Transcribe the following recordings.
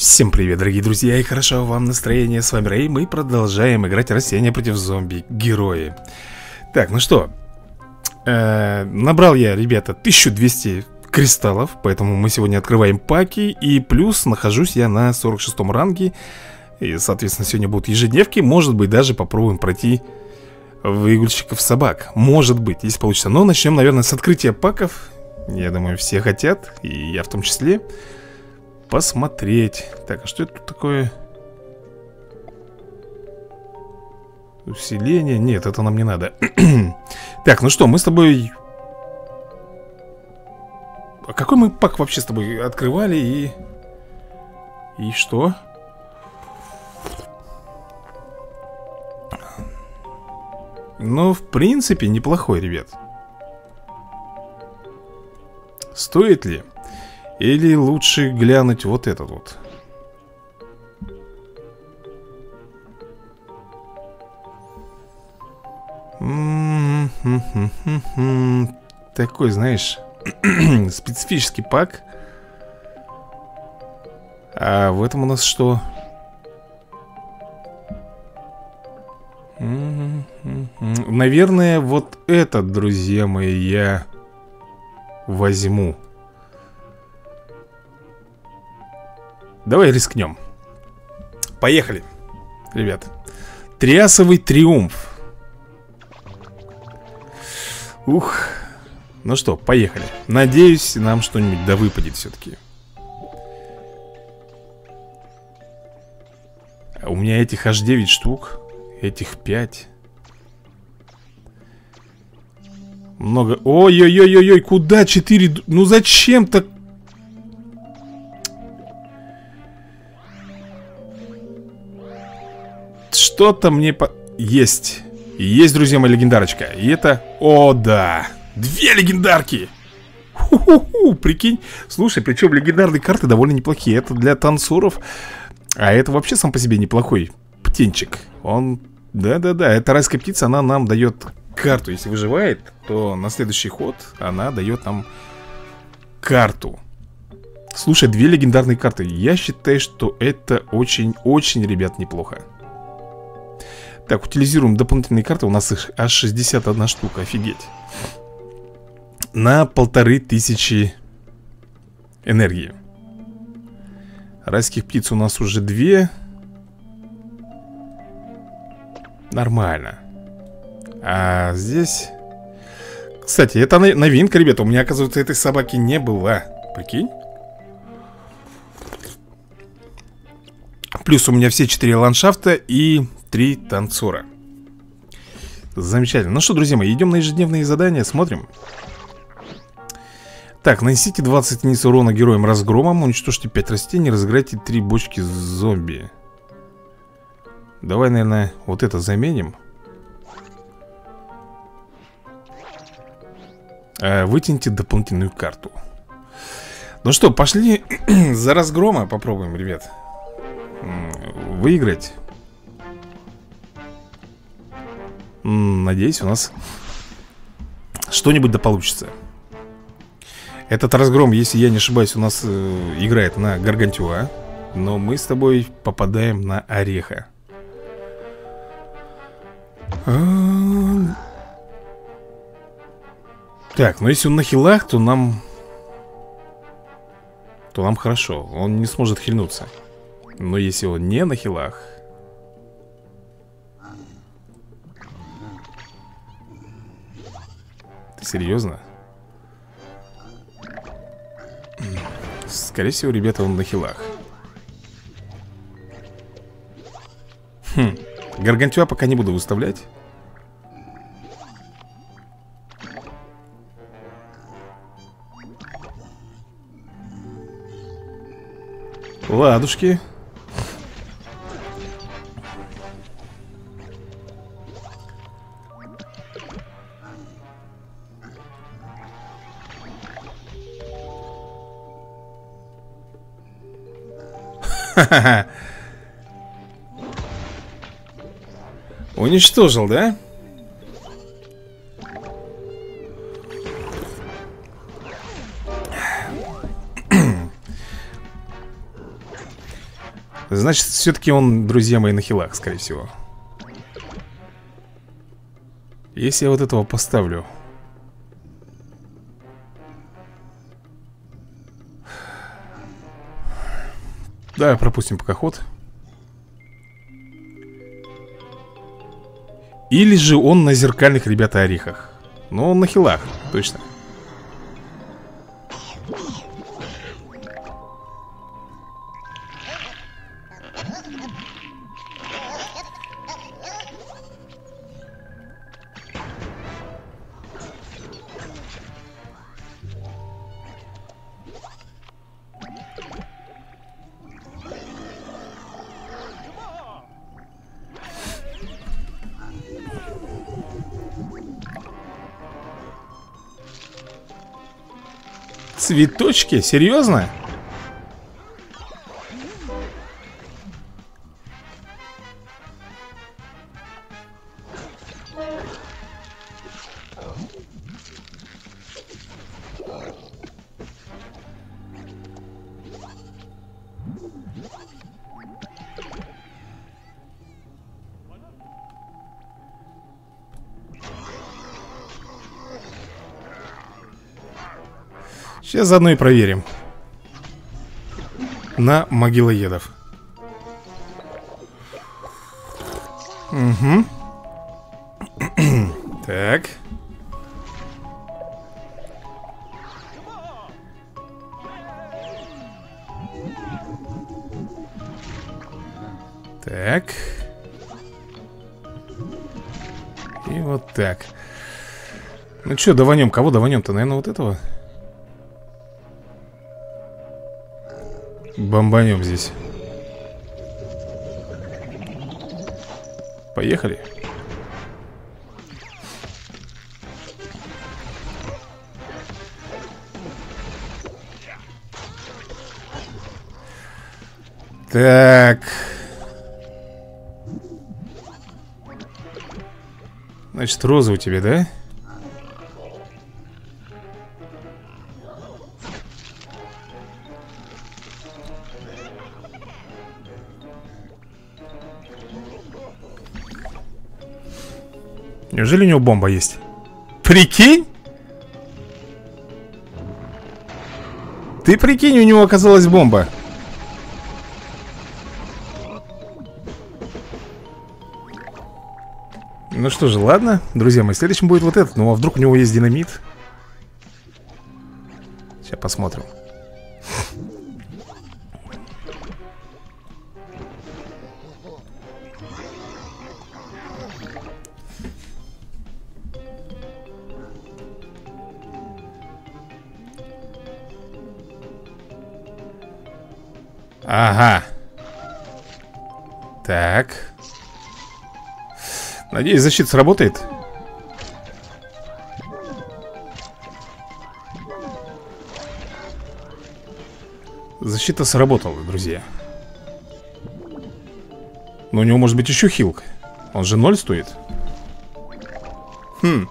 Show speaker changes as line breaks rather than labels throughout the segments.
Всем привет, дорогие друзья, и хорошо вам настроение. С вами Рэй, мы продолжаем играть растения против зомби, герои. Так, ну что, э, набрал я, ребята, 1200 кристаллов, поэтому мы сегодня открываем паки, и плюс нахожусь я на 46 ранге, и, соответственно, сегодня будут ежедневки, может быть, даже попробуем пройти выгульщиков собак, может быть, если получится. Но начнем, наверное, с открытия паков, я думаю, все хотят, и я в том числе посмотреть Так, а что это тут такое? Усиление? Нет, это нам не надо Так, ну что, мы с тобой... А какой мы пак вообще с тобой открывали и... И что? Ну, в принципе, неплохой, ребят Стоит ли? Или лучше глянуть вот этот вот. Такой, знаешь, специфический пак. А в этом у нас что? Наверное, вот этот, друзья мои, я возьму Давай рискнем. Поехали Ребят. Триасовый триумф. Ух. Ну что, поехали. Надеюсь, нам что-нибудь да выпадет все-таки а У меня этих аж 9 штук Этих 5 Много. Ой-ой-ой-ой, куда 4 Ну зачем так Что-то мне по... Есть. Есть, друзья мои, легендарочка. И это... О, да Две легендарки. Ху-ху-ху, прикинь. Слушай, причем легендарные карты довольно неплохие. Это для танцоров. А это вообще сам по себе неплохой птенчик. Он... Да-да-да, эта райская птица, она нам дает карту. Если выживает, то на следующий ход Она дает нам карту. Слушай, две легендарные карты. Я считаю, что это очень-очень, ребят, неплохо так, утилизируем дополнительные карты. У нас их аж 61 штука, офигеть. На полторы тысячи энергии. Райских птиц у нас уже две. Нормально. А здесь... Кстати, это новинка, ребята. У меня, оказывается, этой собаки не было. Прикинь. Плюс у меня все четыре ландшафта и Три танцора. Замечательно. Ну что, друзья мои, идем на ежедневные задания Смотрим. Так, нанесите 20 единиц урона героям разгромом Уничтожьте 5 растений Разыграйте 3 бочки зомби. Давай, наверное, вот это заменим. А, Вытяните дополнительную карту. Ну что, пошли за разгрома Попробуем, ребят. Выиграть Надеюсь, у нас что-нибудь да получится. Этот разгром, если я не ошибаюсь, у нас э, играет на Гаргантюа. Но мы с тобой попадаем на Ореха. А... Так, ну если он на хилах, то нам... То нам хорошо. Он не сможет хильнуться. Но если он не на хилах... Серьезно? Скорее всего, ребята, он на хилах. Хм, Гаргантюа пока не буду выставлять. Ладушки Уничтожил, да? Значит, все-таки он, друзья мои, на хилах, скорее всего Если я вот этого поставлю Да, пропустим пока ход. Или же он на зеркальных, ребята, орехах. Но он на хилах, точно Цветочки? Серьезно? Заодно и проверим. На могилоедов. Угу Так. Так. И вот так. Ну что, даванем, кого? Даванем-то? Наверное, вот этого Бомбанем здесь. Поехали. Так. Значит, роза у тебя, да? Неужели у него бомба есть? Прикинь? Ты прикинь, у него оказалась бомба Ну что же, ладно Друзья мои, следующим будет вот этот Ну а вдруг у него есть динамит? Сейчас посмотрим Надеюсь, защита сработает. Защита сработала, друзья. Но у него может быть еще хилка. Он же ноль стоит. Хм.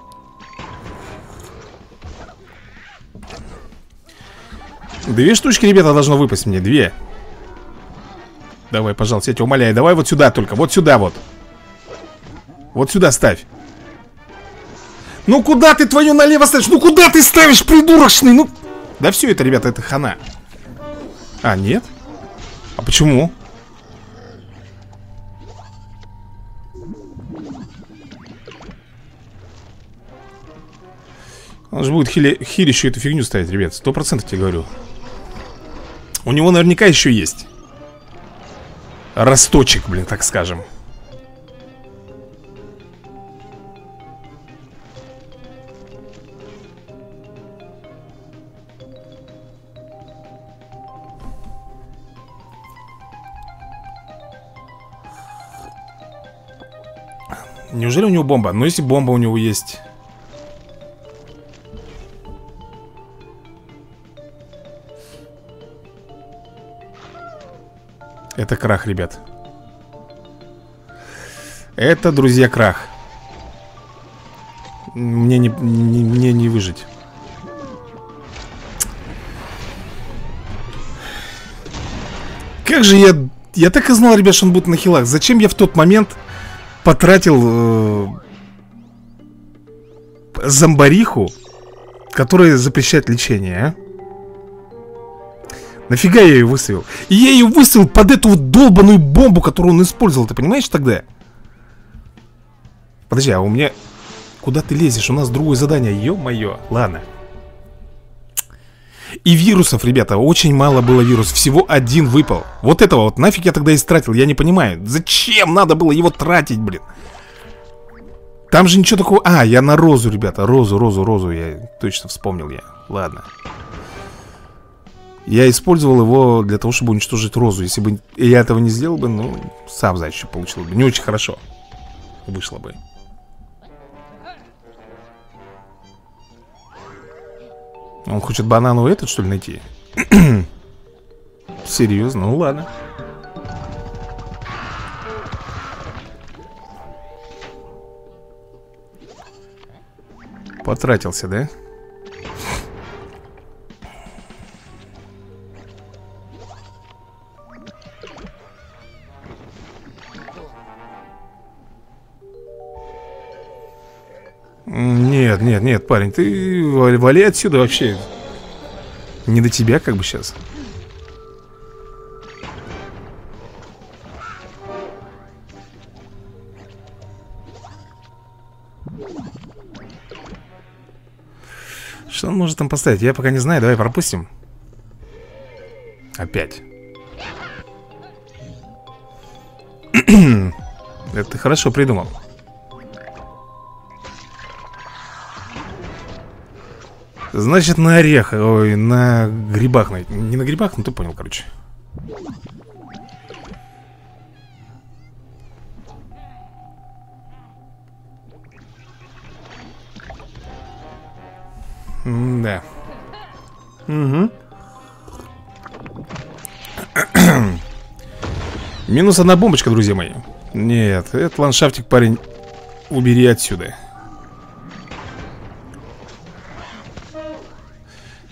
Две штучки, ребята, должно выпасть мне. Две. Давай, пожалуйста, я тебя умоляю. Давай вот сюда только, вот сюда вот Вот сюда ставь Ну куда ты твою налево ставишь? Ну куда ты ставишь, придурочный? Ну... Да все это, ребята, это хана А, нет? А почему? Он же будет хили, еще эту фигню ставить, ребят Сто процентов тебе говорю У него наверняка еще есть Росточек, блин, так скажем Неужели у него бомба? Ну, если бомба у него есть. Это крах, ребят. Это, друзья, крах. Мне не, не, мне не выжить. Как же я Я так и знал, ребят, что он будет на хилах. Зачем я в тот момент потратил э, Зомбариху Которая запрещает лечение, а? Нафига я ее выставил? И я ее выставил под эту вот долбаную бомбу, которую он использовал, ты понимаешь тогда? Подожди, а у меня... Куда ты лезешь? У нас другое задание, ё-моё Ладно И вирусов, ребята, очень мало было вирусов Всего один выпал. Вот этого вот нафиг я тогда истратил, я не понимаю Зачем надо было его тратить, блин? Там же ничего такого... А, я на розу, ребята, розу, розу, розу Я точно вспомнил я Ладно. Я использовал его для того, чтобы уничтожить розу Если бы я этого не сделал бы, ну, сам знаешь, что получилось бы Не очень хорошо вышло бы Он хочет банану этот, что ли, найти? Серьезно? Ну ладно Потратился, да? Нет, нет, нет, парень, ты вали отсюда вообще. Не до тебя как бы сейчас. Что он может там поставить? Я пока не знаю, давай пропустим Опять Это ты хорошо придумал Значит, на орех, ой, на грибах, на, не на грибах, ну ты понял, короче. М да. Угу. Минус одна бомбочка, друзья мои. Нет, этот ландшафтик, парень, убери отсюда.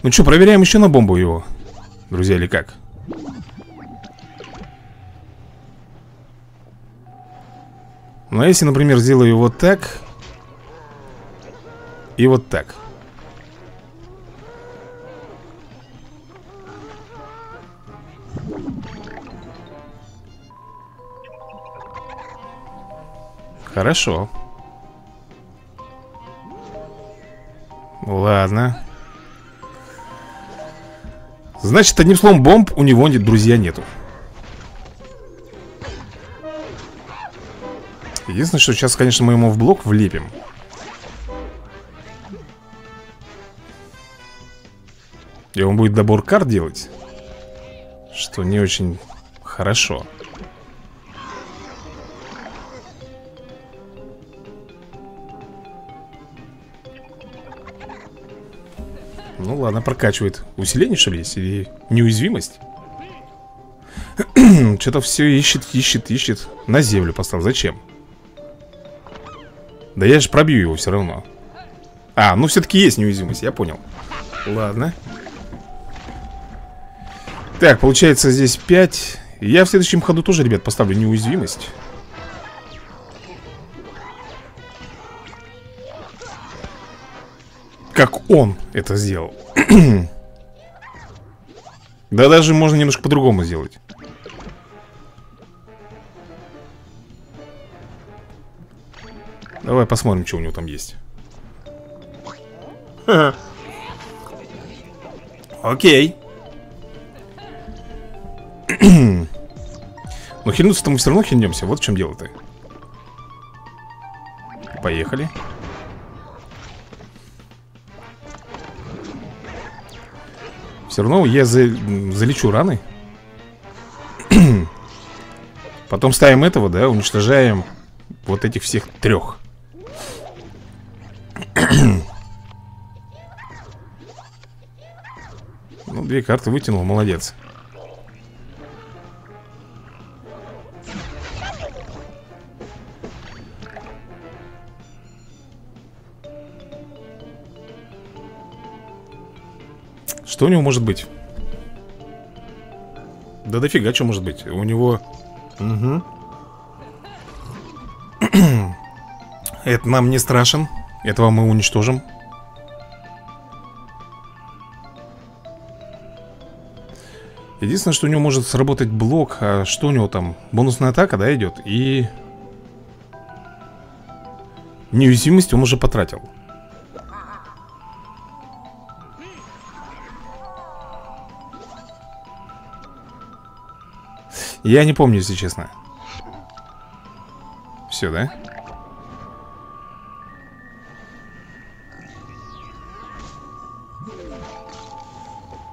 Ну что, проверяем еще на бомбу его. Друзья, или как? Ну, а если, например, сделаю вот так И вот так. Хорошо. Ладно Значит, одним словом, бомб у него, нет, друзья, нету. Единственное, что сейчас, конечно, мы ему в блок влепим. И он будет добор карт делать Что не очень хорошо Ну ладно, прокачивает Усиление, что ли, есть? Или неуязвимость? Что-то все ищет, ищет, ищет На землю поставил, зачем? Да я же пробью его все равно А, ну все-таки есть неуязвимость, я понял Ладно Так, получается здесь 5 Я в следующем ходу тоже, ребят, поставлю неуязвимость как он это сделал. Да даже можно немножко по-другому сделать. Давай посмотрим, что у него там есть. Окей. Но хильнуться-то мы все равно хильнемся Вот в чем дело-то. Поехали Все равно я за... залечу раны. Потом ставим этого, да, уничтожаем Вот этих всех трех Ну, две карты вытянул, молодец Что у него может быть? Да дофига, что может быть У него... Угу. Это нам не страшен Этого мы уничтожим Единственное, что у него может сработать блок А что у него там? Бонусная атака, да, идет? И... Неуязвимость он уже потратил Я не помню, если честно. Все, да?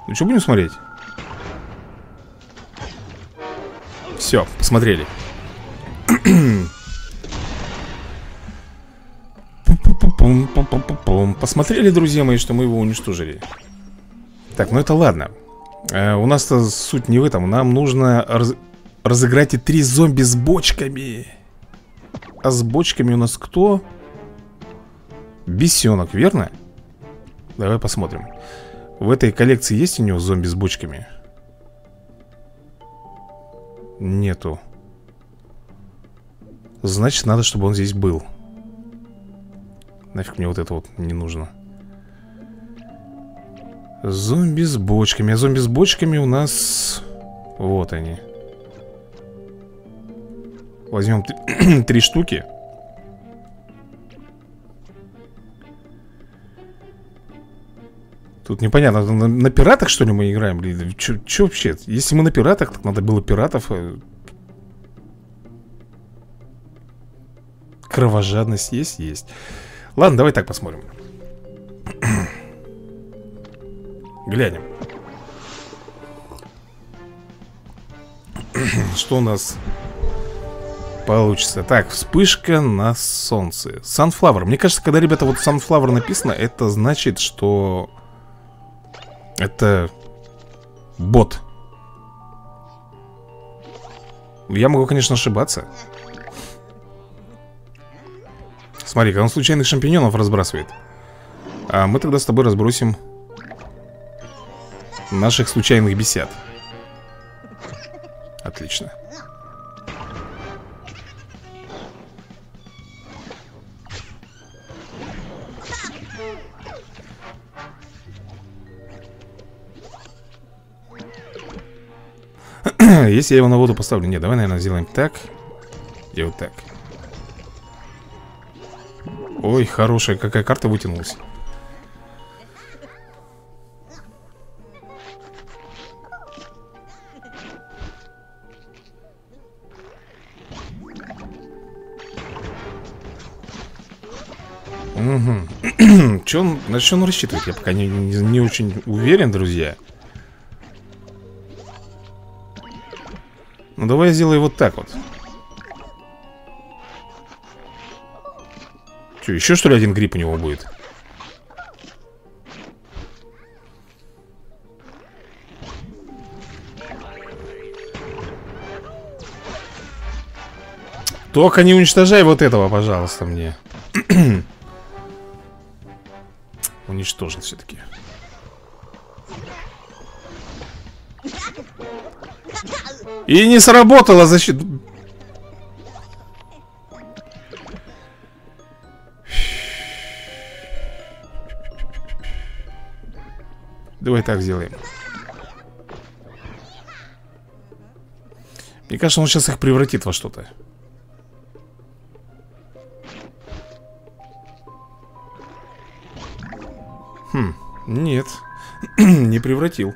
Ну что будем смотреть? Все, посмотрели. Посмотрели, друзья мои, что мы его уничтожили? Так, ну это ладно. Э, У нас-то суть не в этом. Нам нужно раз... разыграть и три зомби с бочками. А с бочками у нас кто? Бесенок, верно? Давай посмотрим. В этой коллекции есть у него зомби с бочками? Нету. Значит, надо, чтобы он здесь был. Нафиг мне вот это вот не нужно. Зомби с бочками. А зомби с бочками у нас... Вот они Возьмем три штуки Тут непонятно, на, на пиратах что ли мы играем? Блин, что вообще? Если мы на пиратах, так надо было пиратов э, Кровожадность есть? Есть Ладно, давай так посмотрим Глянем Что у нас получится. Так, вспышка на солнце. Sunflower. Мне кажется, когда, ребята, вот Sunflower написано Это значит, что Это бот. Я могу, конечно, ошибаться. Смотри-ка, он случайных шампиньонов разбрасывает. А мы тогда с тобой разбросим Наших случайных бесед. Отлично Если я его на воду поставлю Нет, давай, наверное, сделаем так И вот так Ой, хорошая какая карта вытянулась Угу. Че на что он рассчитывает? Я пока не, не, не очень уверен, друзья. Ну давай я сделаю вот так вот. Что, еще что ли один гриб у него будет? Только не уничтожай вот этого, пожалуйста, мне Уничтожил все-таки И не сработала защита Давай так сделаем. Мне кажется, он сейчас их превратит во что-то. Хм, нет. Не превратил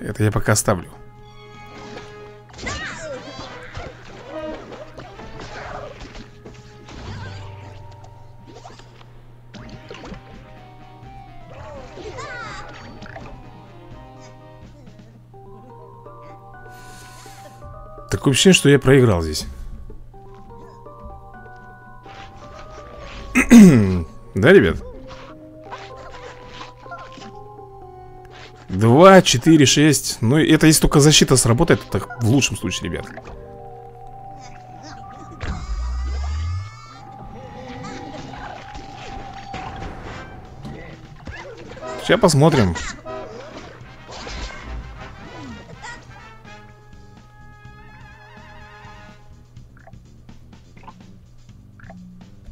Это я пока оставлю Такое ощущение, что я проиграл здесь Да, ребят? Два, четыре, шесть Ну, это если только защита сработает Это в лучшем случае, ребят Сейчас посмотрим.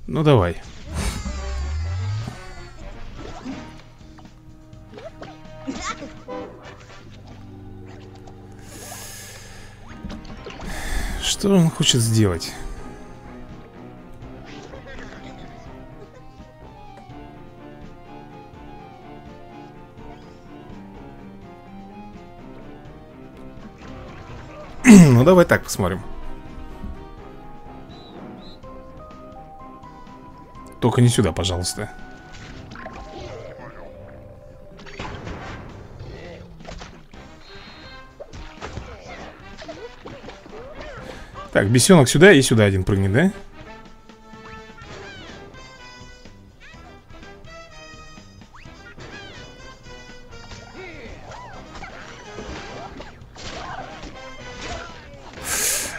Ну давай. Хочет сделать? ну давай так посмотрим. Только не сюда, пожалуйста. Так, бесенок сюда и сюда один прыгнет, да?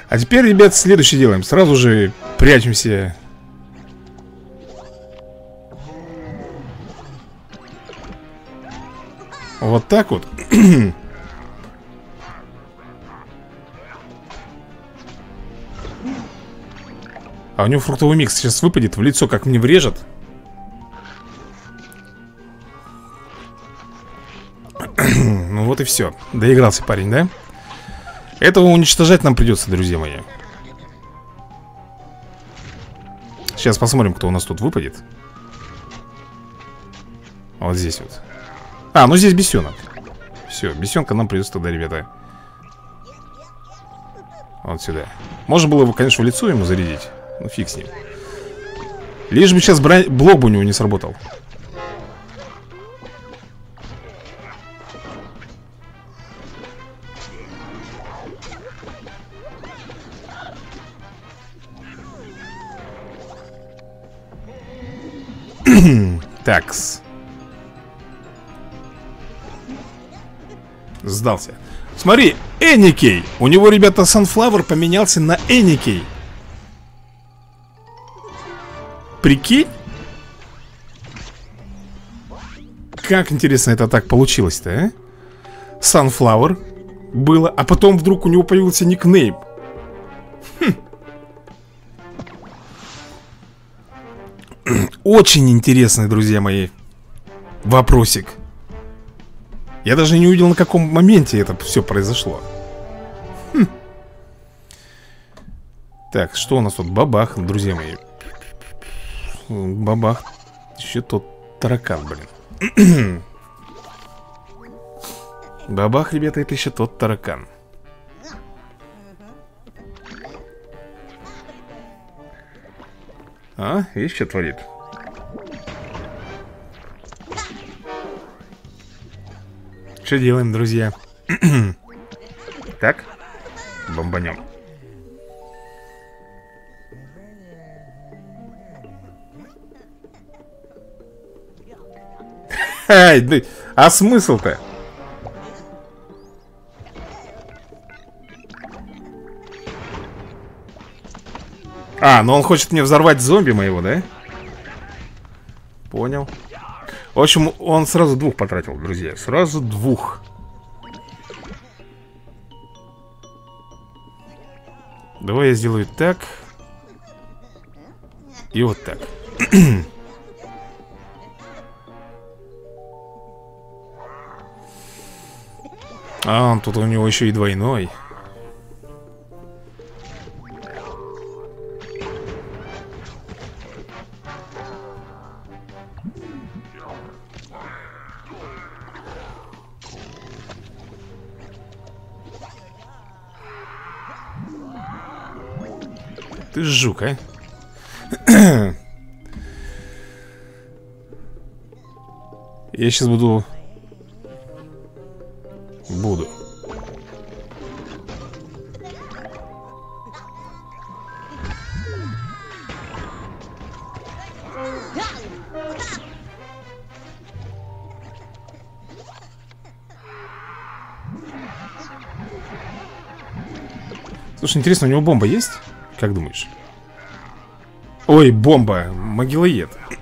А теперь, ребят, следующее делаем. Сразу же прячемся. Вот так вот А у него фруктовый микс сейчас выпадет В лицо как мне врежет. Ну вот и все Доигрался парень, да? Этого уничтожать нам придется, друзья мои. Сейчас посмотрим, кто у нас тут выпадет. Вот здесь вот. А, ну здесь бесенок Все, бесенка нам придется тогда, ребята. Вот сюда. Можно было его, конечно, в лицо ему зарядить Ну фиг с ним Лишь бы сейчас бра... блок бы у него не сработал Такс. Сдался. Смотри, Эникей. У него, ребята, Sunflower поменялся на Эникей. Прикинь? Как интересно это так получилось-то, а? Sunflower было, а потом вдруг у него появился никнейм. Хм. Очень интересный, друзья мои Вопросик Я даже не увидел, на каком моменте это все произошло хм. Так, что у нас тут? Бабах, друзья мои Бабах Еще тот таракан, блин Бабах, ребята, это еще тот таракан А, видишь, что творит? Что делаем, друзья? так, бомбанем а смысл-то? А, ну он хочет мне взорвать зомби моего, да? Понял В общем, он сразу двух потратил, друзья Сразу двух Давай я сделаю так И вот так А, он тут у него еще и двойной Ты жук, а? Я сейчас буду... Слушай, интересно, у него бомба есть? Как думаешь? Ой, бомба, могилоед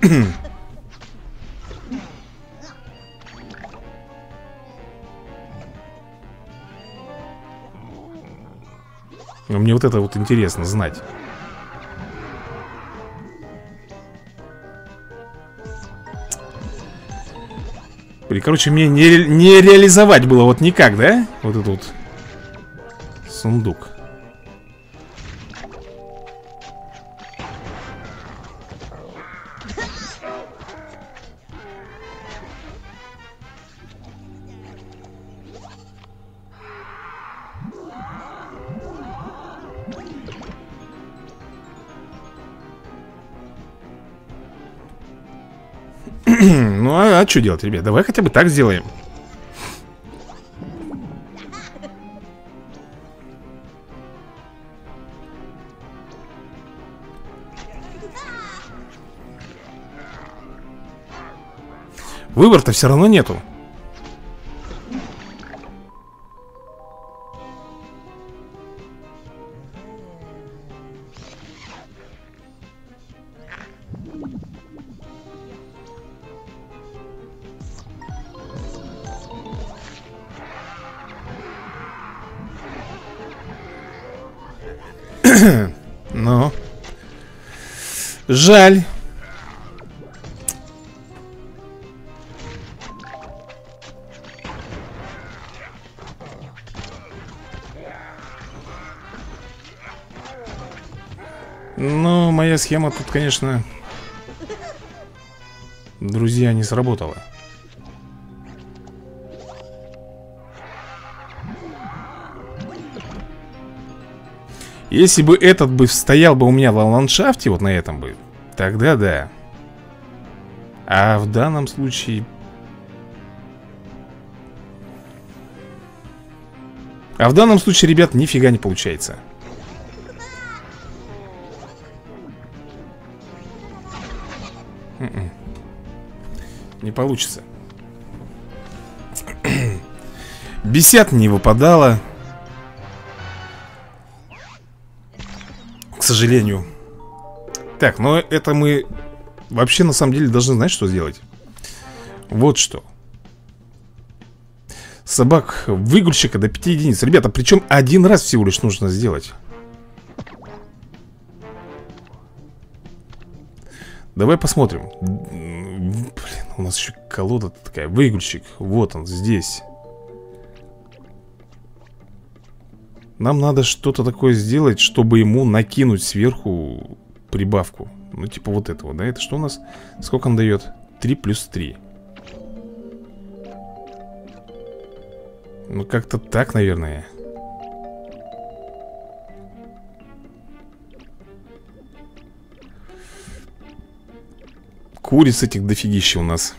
ну, мне вот это вот интересно знать Блин, короче, мне не, ре не реализовать было вот никак, да? Вот этот вот сундук а, что делать, ребят? Давай хотя бы так сделаем. Выбора-то все равно нету. Жаль. Ну, моя схема тут, конечно Друзья, не сработала. Если бы этот бы стоял бы у меня в ландшафте Вот на этом бы Тогда да. А в данном случае А в данном случае, ребят, нифига не получается. М-м. Не получится. Бесят не выпадало. Сожалению Так, но это мы Вообще, на самом деле, должны знать, что сделать. Вот что. Собак выгульщика до 5 единиц. Ребята, причем один раз всего лишь нужно сделать. Давай посмотрим. Блин, у нас еще колода такая. Выгульщик, вот он здесь. Нам надо что-то такое сделать, чтобы ему накинуть сверху прибавку Ну, типа вот этого, да? Это что у нас? Сколько он дает? 3 плюс 3 Ну, как-то так, наверное Куриц этих дофигища у нас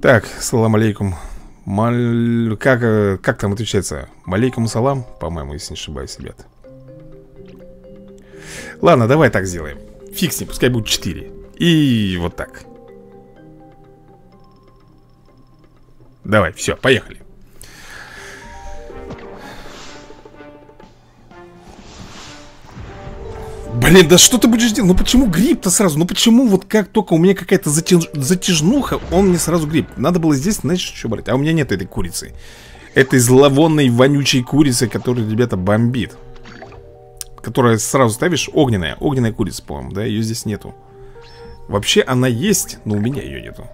Так, салам алейкум Маль... Как, э, как там отвечается? Малейкум салам, по-моему, если не ошибаюсь, ребят Ладно, давай так сделаем Фиг с ним, пускай будет 4 И вот так Давай, все, поехали Блин, да что ты будешь делать? Ну почему гриб-то сразу? Ну почему вот как только у меня какая-то затяж... затяжнуха, он мне сразу гриб? Надо было здесь, знаешь, что брать? А у меня нет этой курицы. Этой зловонной, вонючей курицы, которая, ребята, бомбит. Которая сразу ставишь огненная. Огненная курица, по-моему, да? Ее здесь нету. Вообще она есть, но у меня ее нету.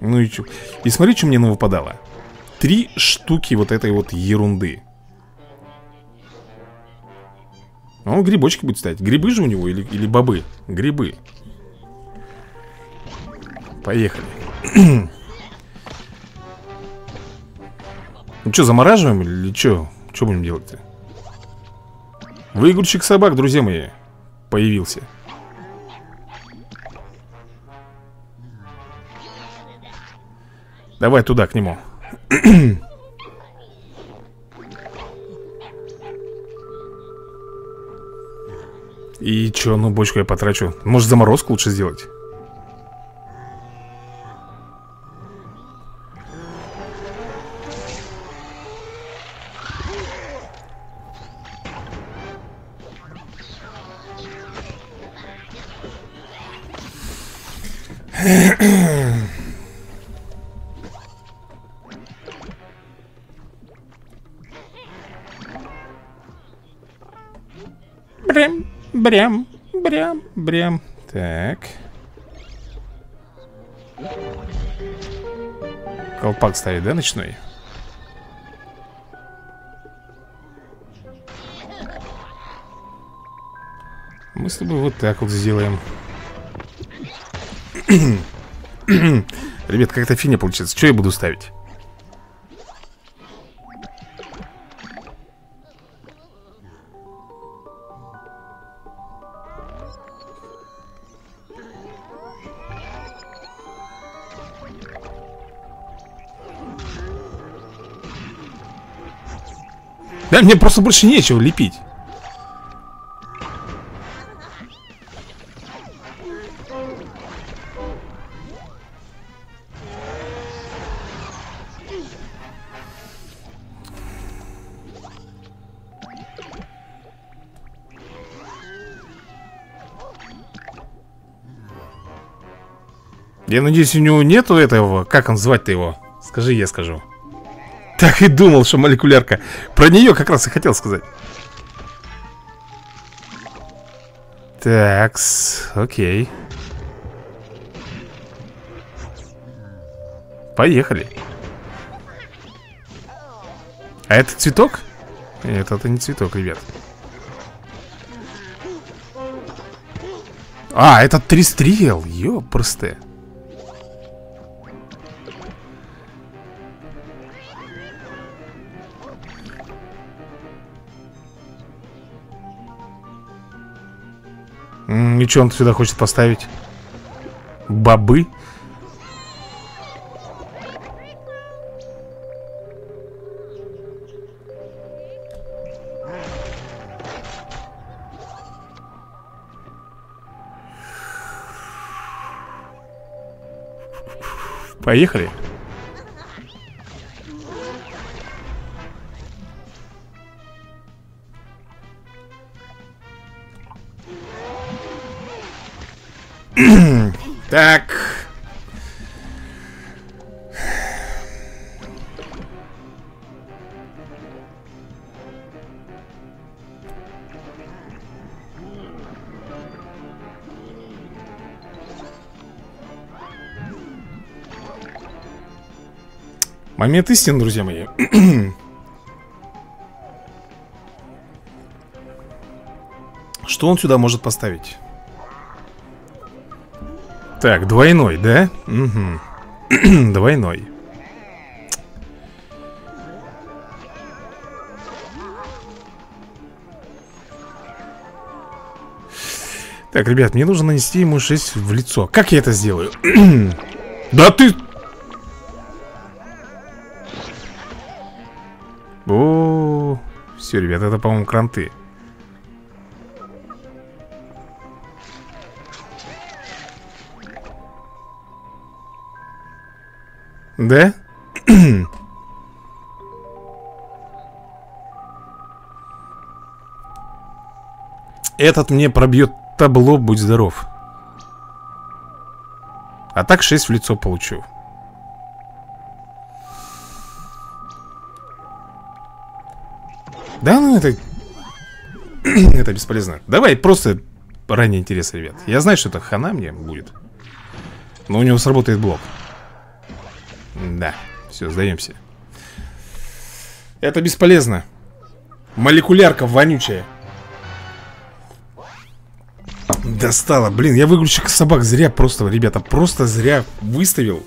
Ну и что? И смотри, что мне выпадало. Три штуки вот этой вот ерунды Он грибочки будет ставить Грибы же у него или, или бобы? Грибы Поехали Ну что, замораживаем или что? Что будем делать-то? Выгульщик собак, друзья мои Появился Давай туда, к нему И чё, ну бочку я потрачу Может заморозку лучше сделать? Брям, брям, брям. Так. Колпак ставить, да, ночной? Мы с тобой вот так вот сделаем Ребят, как-то фигня получается Что я буду ставить? Да мне просто больше нечего лепить Я надеюсь, у него нету этого Как он звать-то его? Скажи, я скажу Так и думал, что молекулярка. Про нее как раз и хотел сказать. Такс, окей. Поехали. А это цветок? Нет, это не цветок, ребят. А, это три стрел, ёпрсты И что он сюда хочет поставить? Бобы? Поехали. Так. Момент истины, друзья мои. Что он сюда может поставить? Так, двойной, да? Угу. двойной. Так, ребят, мне нужно нанести ему 6 в лицо. Как я это сделаю? да ты... О, все, ребят, это, по-моему, кранты. Да? Этот мне пробьет табло, будь здоров. А так 6 в лицо получу. Да, ну это... это бесполезно. Давай просто ранее интерес, ребят. Я знаю, что это хана мне будет Но у него сработает блок все, сдаемся. Это бесполезно. Молекулярка вонючая. Достала, блин, я выключил собак зря просто, ребята Просто зря выставил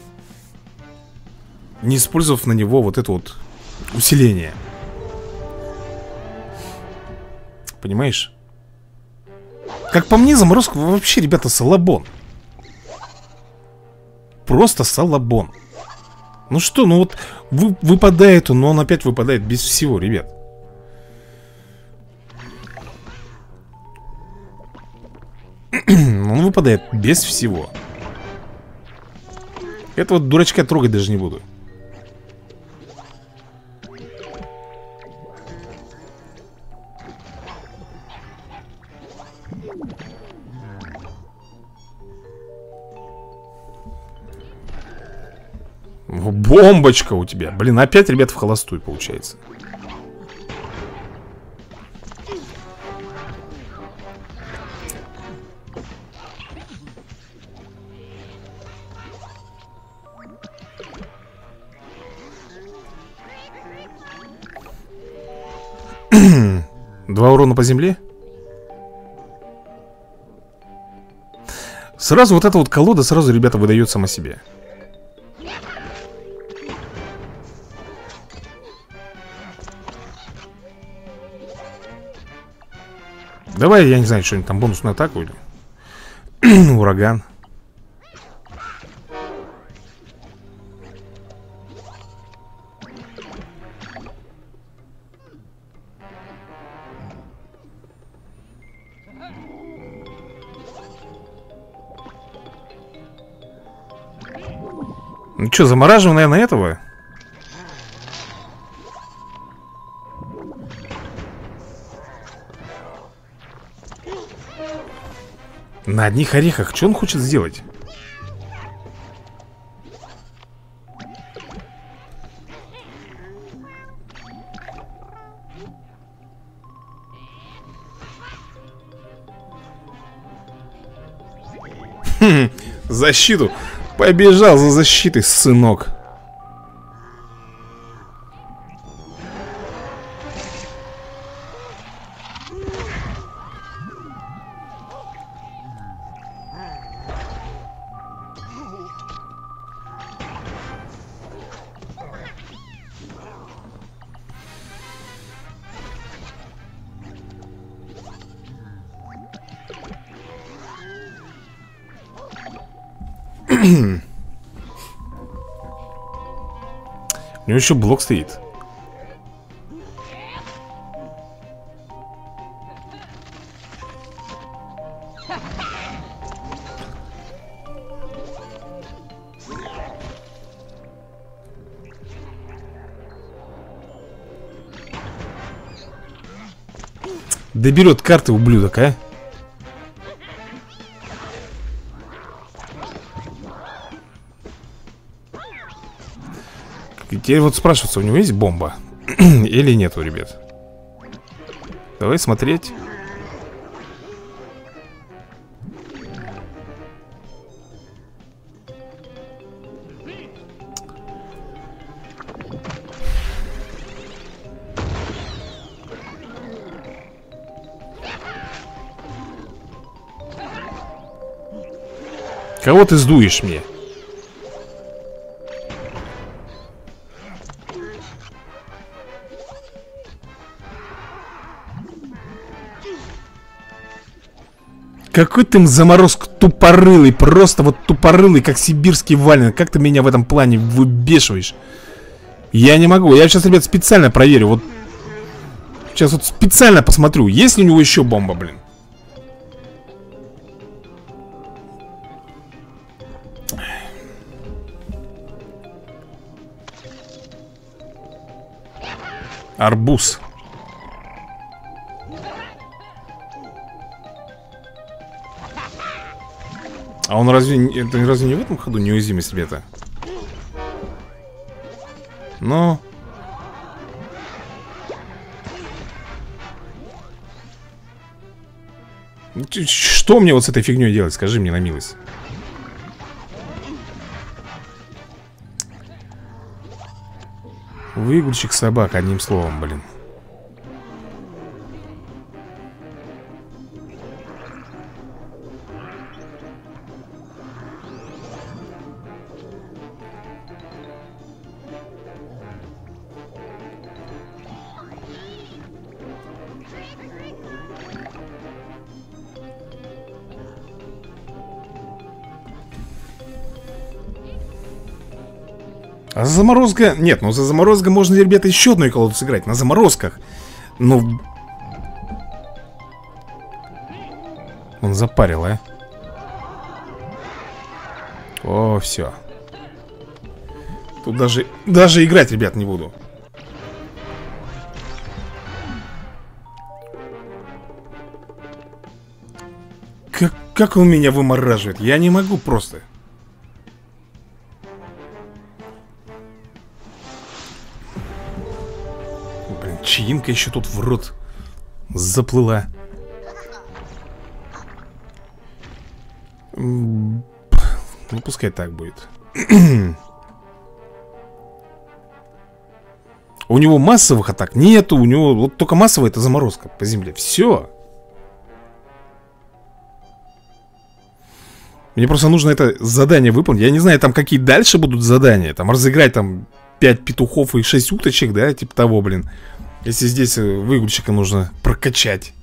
Не использовав на него вот это вот усиление. Понимаешь? Как по мне, заморозка вообще, ребята, салабон. Просто салабон ну что, ну вот вы, выпадает он, но он опять выпадает без всего, ребят. он выпадает без всего. Этого дурачка трогать даже не буду. Бомбочка у тебя. Блин, опять, ребят, в холостую получается. Два урона по земле? Сразу вот эта вот колода сразу, ребята, выдает сама себе. Давай, я не знаю, что-нибудь там бонусную атаку или Ураган Ну что, замораживаем, наверное, этого? На одних орехах, что он хочет сделать? Хм, защиту. Побежал за защитой, сынок У него еще блок стоит Доберет карты ублюдок, а? Теперь вот спрашивается, у него есть бомба? Или нету, ребят? Давай смотреть Кого ты сдуешь мне? Какой ты заморозк тупорылый Просто вот тупорылый, как сибирский валенок Как ты меня в этом плане выбешиваешь? Я не могу. Я сейчас, ребят, специально проверю. Вот Сейчас вот специально посмотрю Есть ли у него еще бомба, блин? Арбуз он разве... Это разве не в этом ходу неуязвимость ребята? Но... Что мне вот с этой фигней делать? Скажи мне на милость. Выгульщик собак, одним словом, блин. А за заморозка... Нет, ну за заморозка можно, ребята, еще одну колоду сыграть. На заморозках. Ну... Он запарил, а? О, все. Тут даже... Даже играть, ребят, не буду. Как, как он меня вымораживает? Я не могу просто. Чаинка еще тут в рот заплыла. Ну, пускай так будет. У него массовых атак нету, у него вот только массовая это заморозка по земле. Все. Мне просто нужно это задание выполнить. Я не знаю, там какие дальше будут задания. Там разыграть там 5 петухов и 6 уточек, да, типа того, блин. Если здесь э, выгульщика нужно прокачать.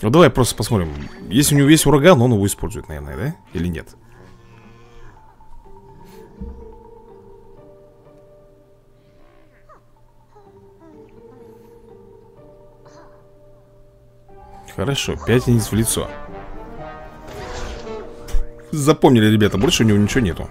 Ну давай просто посмотрим. Если у него есть ураган, он его использует, наверное, да? Или нет? Хорошо, 5 единиц в лицо Запомнили, ребята, больше у него ничего нету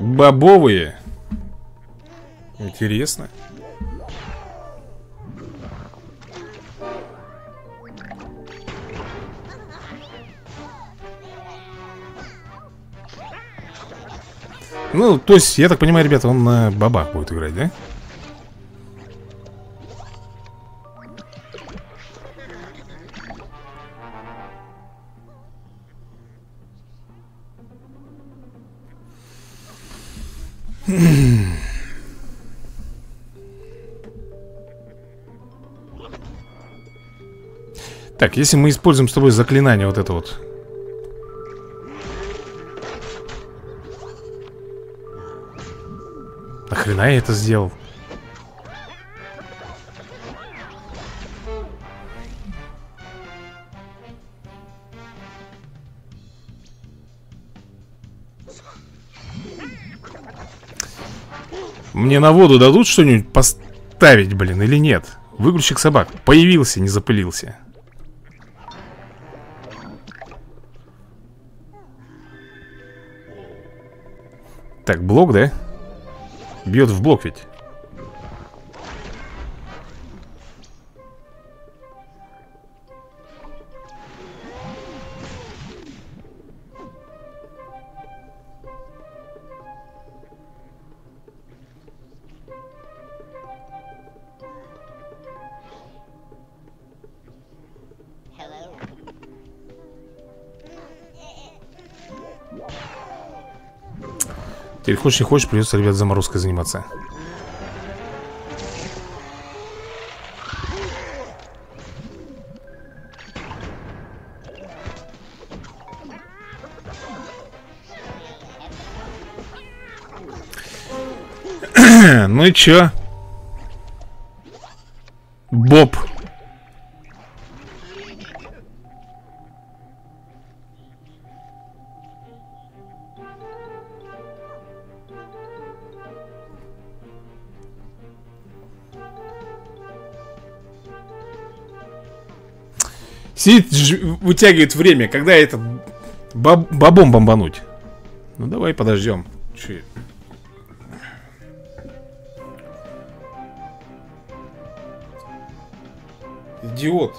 Бобовые Интересно Ну, то есть, я так понимаю, ребята, он на бабах будет играть, да? Если мы используем с тобой заклинание вот это вот Нахрена я это сделал? Мне на воду дадут что-нибудь поставить, блин, или нет? Выгрузчик собак появился, не запылился Так, блок, да? Бьет в блок ведь Теперь хочешь не хочешь, придется, ребят, заморозкой заниматься Ну и чё? Сидит, вытягивает время, когда это баб бабом бомбануть. Ну давай подождем. Че? Идиот.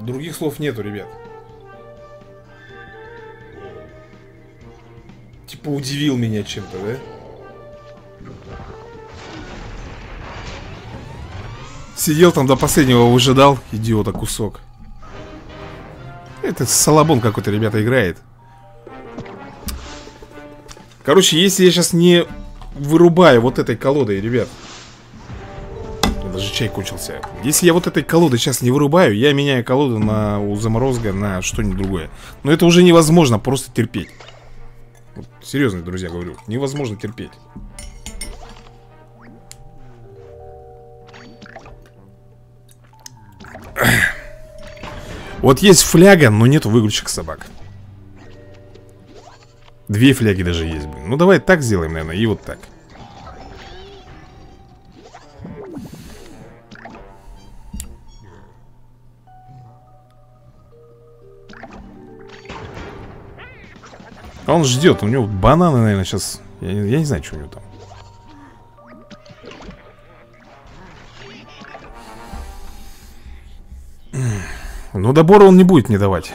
Других слов нету, ребят. Типа удивил меня чем-то, да? Сидел там до последнего, выжидал. Идиота кусок. Это Салабон какой-то, ребята, играет. Короче, если я сейчас не вырубаю вот этой колодой, ребят. Даже чай кончился. Если я вот этой колодой сейчас не вырубаю Я меняю колоду на у заморозга на что-нибудь другое. Но это уже невозможно просто терпеть. Вот, Серьезно, друзья, говорю Невозможно терпеть Вот есть фляга, но нет выгрузчик собак. Две фляги даже есть, блин. Ну давай так сделаем, наверное, и вот так. Он ждет, у него бананы, наверное, сейчас я, я не знаю, что у него там Но добора он не будет не давать.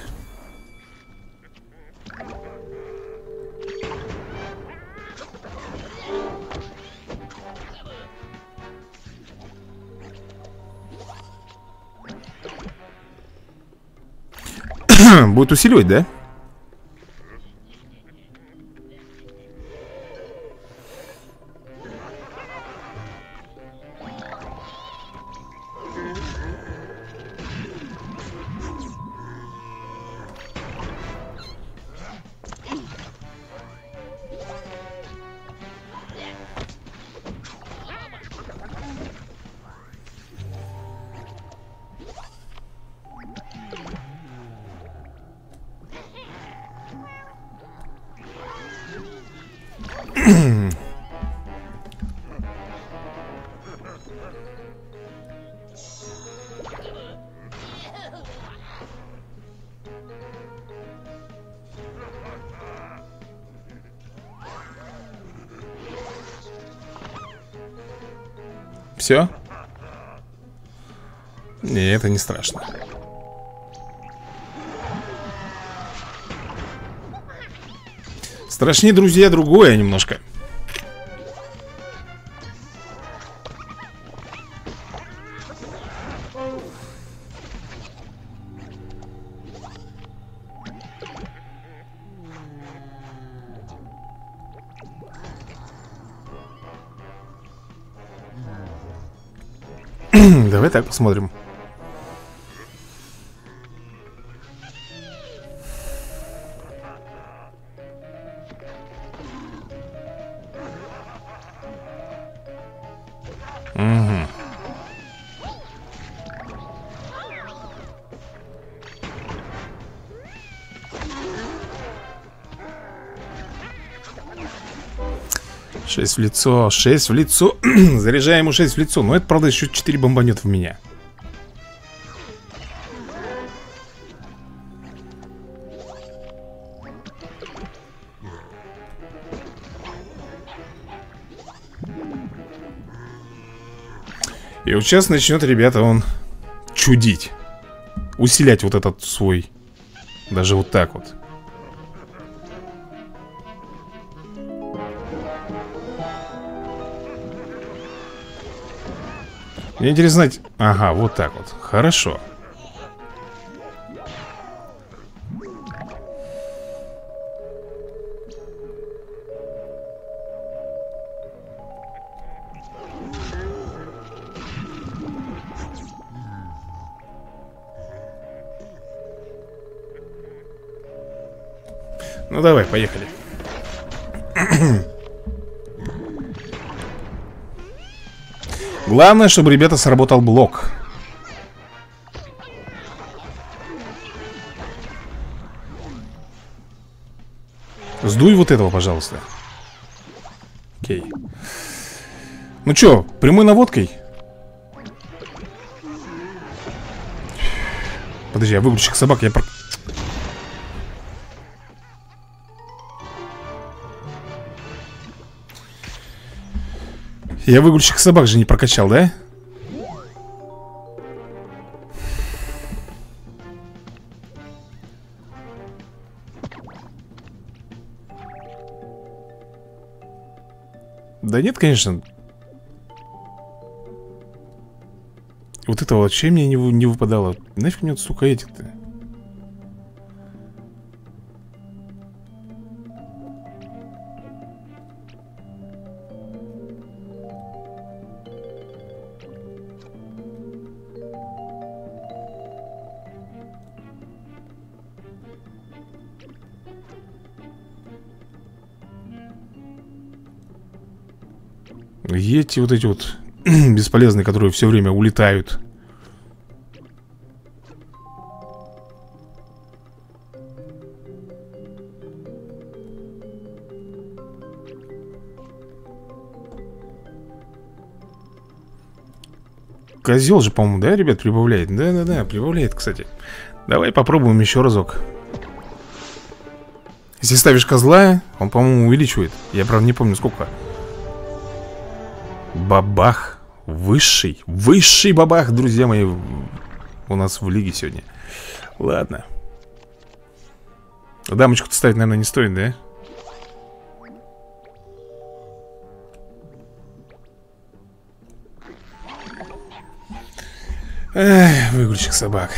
будет усиливать, да? Страшнее, друзья, другое немножко. Давай так посмотрим. 6 в лицо, 6 в лицо. Заряжаем ему 6 в лицо. Но это, правда, еще 4 бомбанет в меня. И вот сейчас начнет, ребята, он чудить. Усилять вот этот свой. Даже вот так вот. Мне интересно знать... Ага, вот так вот. Хорошо. Ну давай, поехали. Главное, чтобы, ребята, сработал блок. Сдуй вот этого, пожалуйста. Окей. Ну чё, прямой наводкой? Подожди, а выгрузчик собак я про... Я выгульщик собак же не прокачал, да? Да нет, конечно. Вот это вообще мне не, не выпадало. Нафиг мне, сука, этих-то Эти вот эти вот бесполезные, которые все время улетают. Козел же, по-моему, да, ребят, прибавляет? Да-да-да, прибавляет, кстати. Давай попробуем еще разок. Если ставишь козла, он, по-моему, увеличивает. Я, правда, не помню, сколько Бабах. Высший, высший бабах, друзья мои У нас в лиге сегодня. Ладно. Дамочку-то ставить, наверное, не стоит, да? Эх, выгульщик собак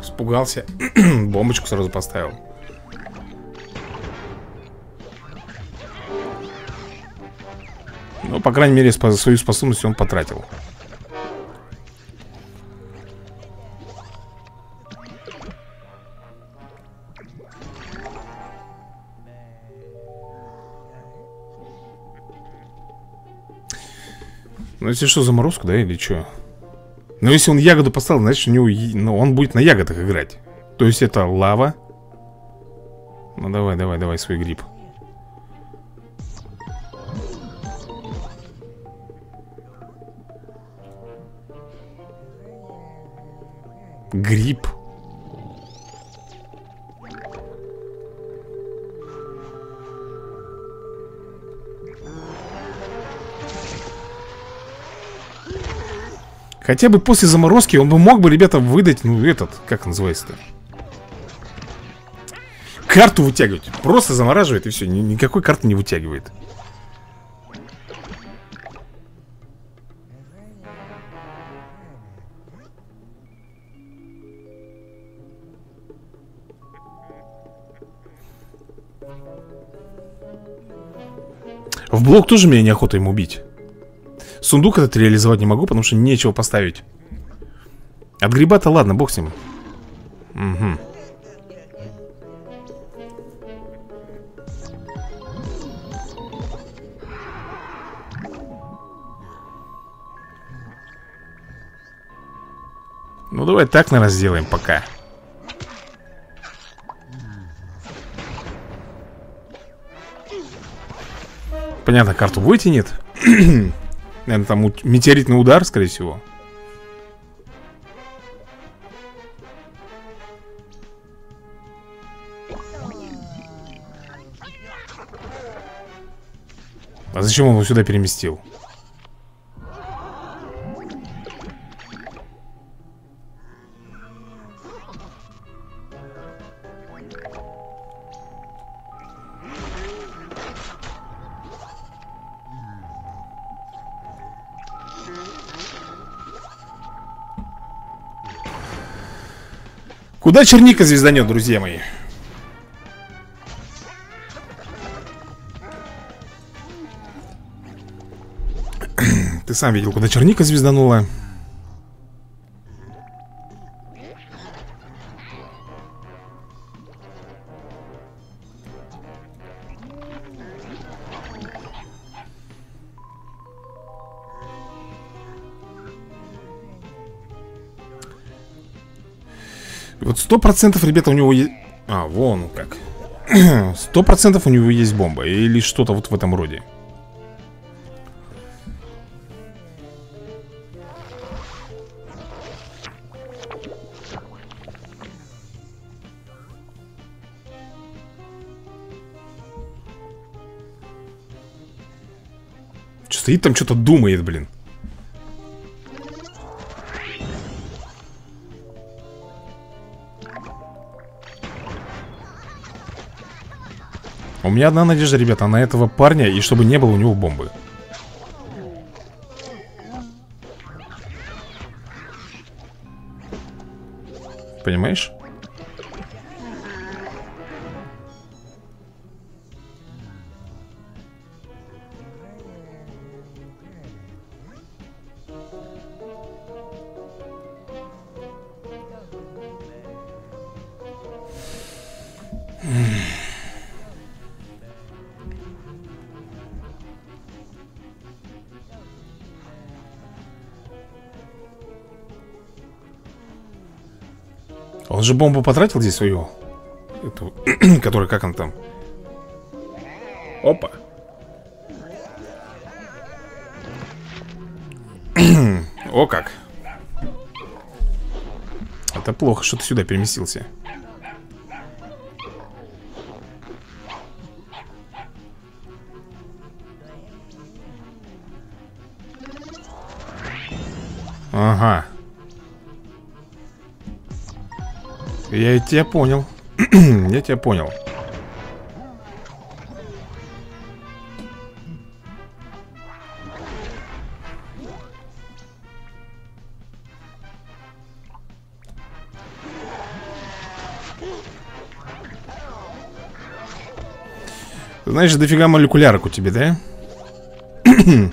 Испугался. Бомбочку сразу поставил. Ну, по крайней мере, свою способность он потратил. Ну, если что, заморозку, да, или что? Но если он ягоду поставил, значит, у него, ну, он будет на ягодах играть. То есть это лава. Ну, давай, давай, давай свой гриб. Гриб Хотя бы после заморозки он бы мог бы, ребята, выдать, ну, этот, как называется-то? Карту вытягивать. Просто замораживает и все. Никакой карты не вытягивает. В блок тоже меня неохота ему убить. Сундук этот реализовать не могу, потому что нечего поставить. От гриба-то ладно, бог с ним. Угу Ну давай так, наверное, сделаем пока. Понятно, карту вытянет Наверное, там метеоритный удар, скорее всего А зачем он его сюда переместил? Куда черника звезданет, друзья мои? Ты сам видел, куда черника звезданула Вот сто процентов, ребята, у него есть... А, вон как. Сто процентов у него есть бомба. Или что-то вот в этом роде. Что стоит там, что-то думает, блин. У меня одна надежда, ребята, на этого парня И чтобы не было у него бомбы Понимаешь? Же бомбу потратил здесь свою Эту, которая, как он там? Опа. О как. Это плохо, что ты сюда переместился Я тебя понял Я тебя понял Знаешь, дофига молекулярок у тебя, да?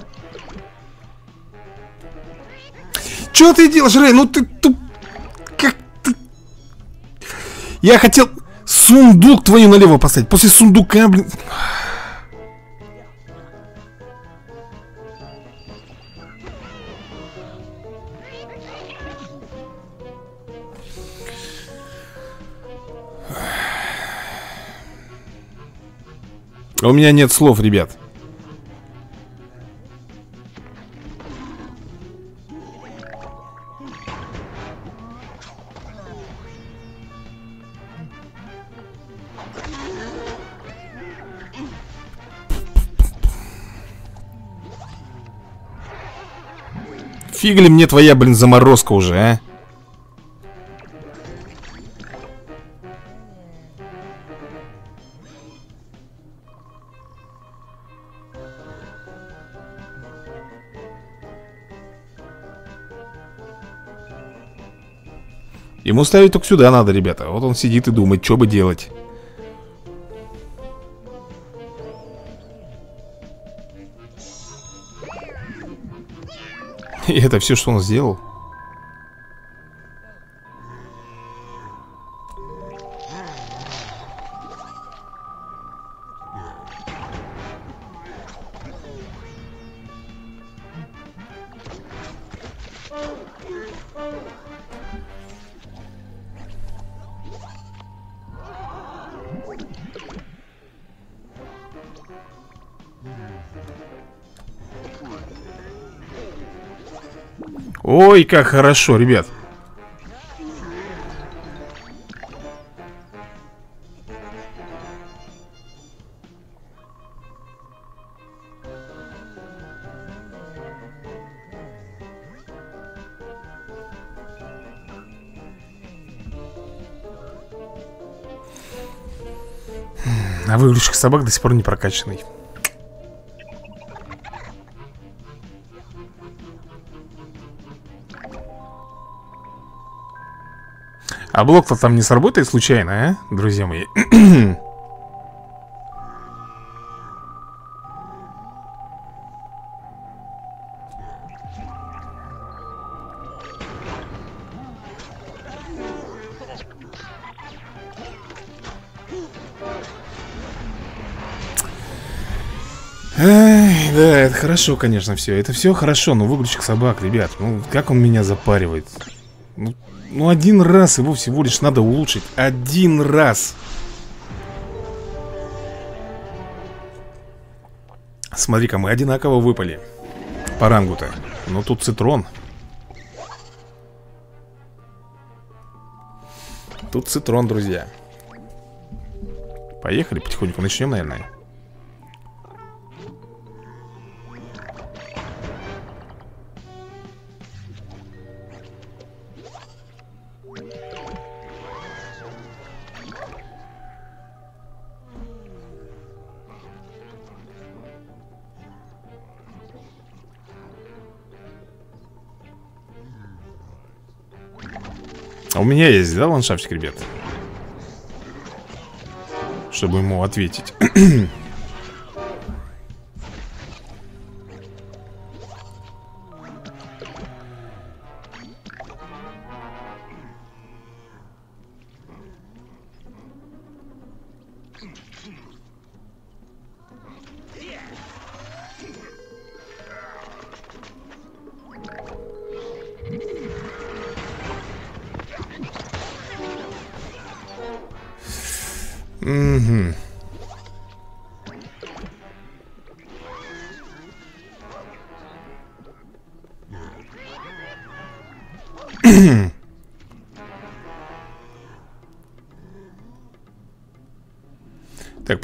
Что ты делаешь, Рэй? Ну ты туп... Я хотел сундук твою налево поставить. После сундука, блин... У меня нет слов, ребят. Фига ли мне твоя, блин, заморозка уже, а? Ему ставить только сюда надо, ребята Вот он сидит и думает, что бы делать это все, что он сделал Ой, как хорошо, ребят. А выглядящих собак до сих пор не прокачанный А блок-то там не сработает случайно, а, друзья мои? Эй, да, это хорошо, конечно, все. Это все хорошо, но выгрузчик собак, ребят. Ну, как он меня запаривает? Ну, ну один раз его всего лишь надо улучшить. Один раз. Смотри-ка, мы одинаково выпали. По рангу-то. Но тут цитрон. Тут цитрон, друзья. Поехали, потихоньку начнем, наверное А у меня есть, да, ландшафтик, ребят? Чтобы ему ответить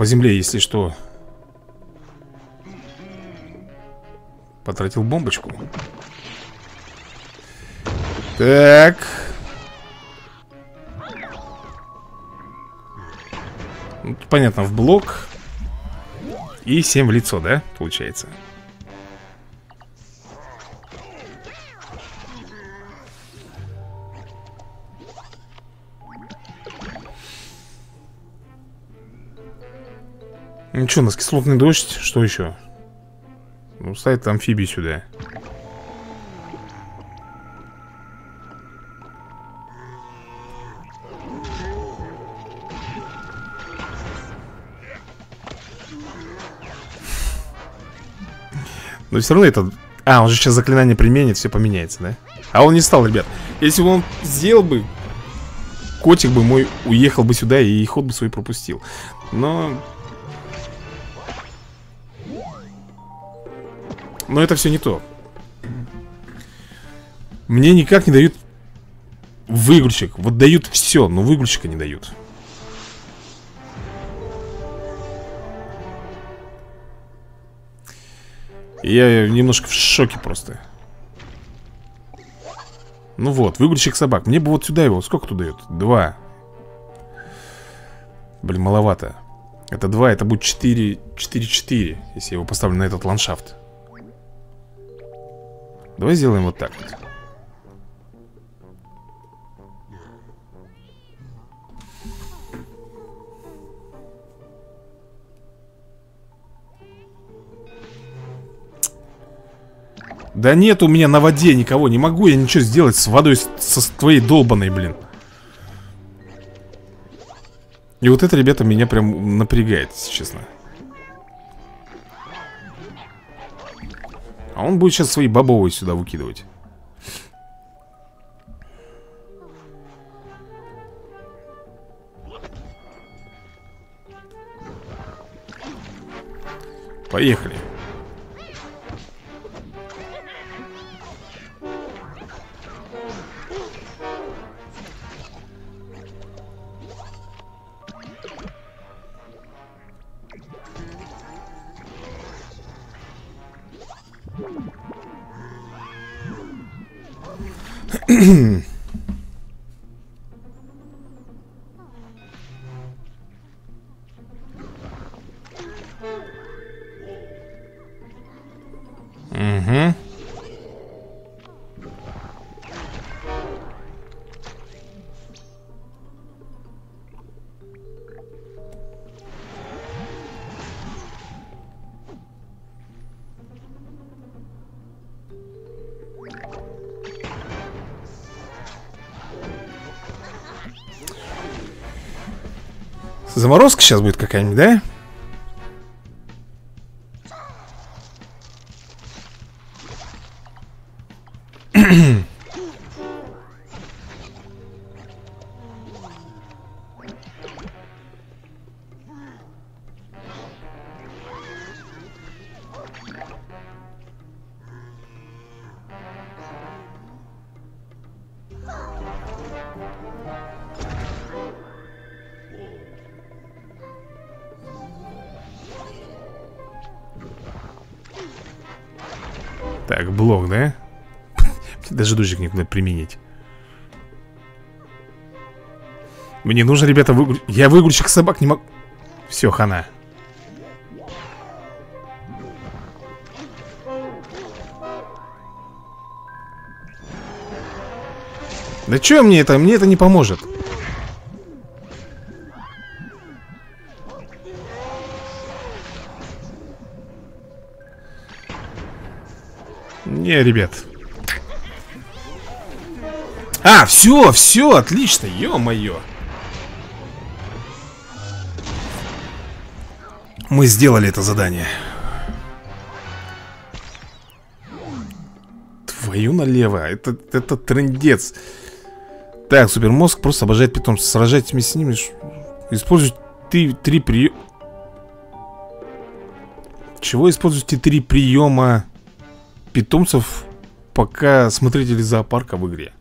по земле, если что. Потратил бомбочку. Так. Ну, понятно, в блок. И 7 в лицо, да, получается? Ну что, у нас кислотный дождь, что еще? Ну, ставит амфибию сюда Но все равно это... А, он же сейчас заклинание применит, все поменяется, да? А он не стал, ребят Если бы он сделал бы Котик бы мой уехал бы сюда и ход бы свой пропустил Но... Но это все не то. Мне никак не дают Выгрузчик. Вот дают все, но выгрузчика не дают. Я немножко в шоке просто. Ну вот, выгрузчик собак. Мне бы вот сюда его, сколько тут дает? Два. Блин, маловато. Это два, это будет четыре, четыре, четыре Если я его поставлю на этот ландшафт Давай сделаем вот так Да нет у меня на воде никого Не могу я ничего сделать с водой Со твоей долбаной, блин. И вот это, ребята, меня прям напрягает, если честно А он будет сейчас свои бобовые сюда выкидывать. Поехали Угу. Заморозка сейчас будет какая-нибудь, да? Мне нужно, ребята, выгру... Я выгрузчик собак не могу Все, хана. Да что мне это? Мне это не поможет. Не, ребят. А, все, все, отлично, ё-моё Мы сделали это задание. Твою налево Это, это трендец Так, супермозг просто обожает питомцев Сражайтесь с ними Используйте ты, три приема Чего используйте три приема питомцев, пока смотрители зоопарка в игре.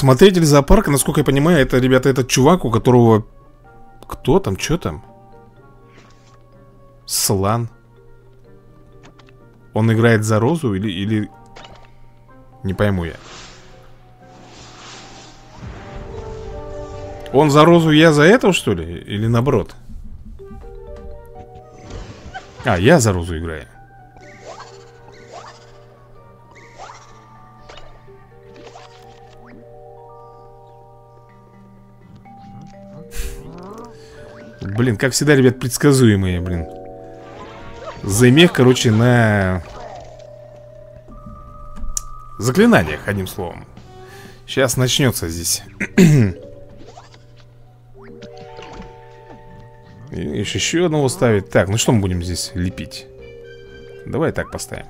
Смотритель зоопарка, насколько я понимаю, это, ребята, этот чувак, у которого... Кто там, что там? Слан. Он играет за Розу или, или Не пойму я Он за розу, я за этого, что ли? Или наоборот? А, я за розу играю Блин, как всегда, ребят, предсказуемые, блин. Замех, короче, на Заклинаниях, одним словом. Сейчас начнется здесь. Еще, еще одного ставить. Так, ну что мы будем здесь лепить? Давай так поставим.